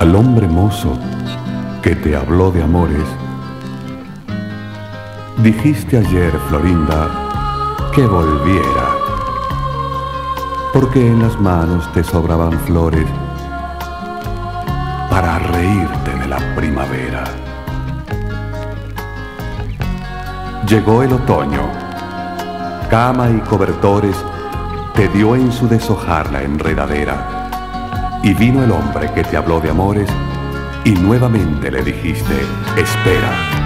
al hombre mozo que te habló de amores, dijiste ayer, Florinda, que volviera, porque en las manos te sobraban flores para reírte de la primavera. Llegó el otoño, cama y cobertores te dio en su deshojar la enredadera y vino el hombre que te habló de amores y nuevamente le dijiste, espera.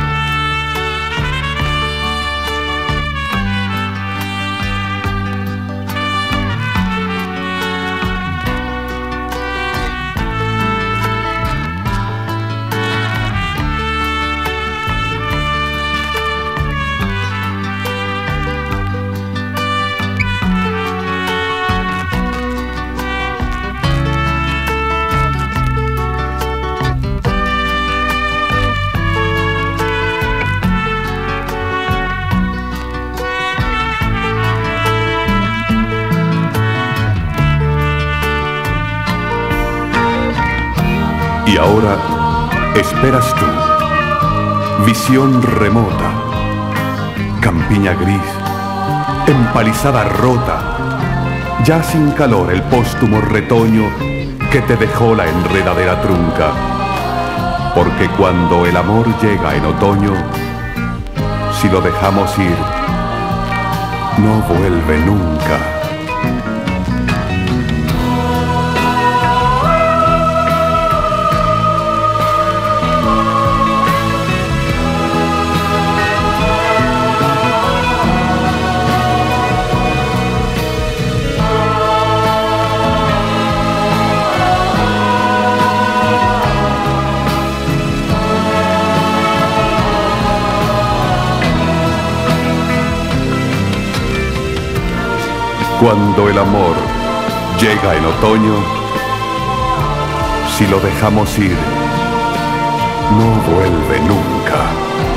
Y ahora esperas tú, visión remota, campiña gris, empalizada rota, ya sin calor el póstumo retoño que te dejó la enredadera trunca. Porque cuando el amor llega en otoño, si lo dejamos ir, no vuelve nunca. Cuando el amor llega en otoño, si lo dejamos ir, no vuelve nunca.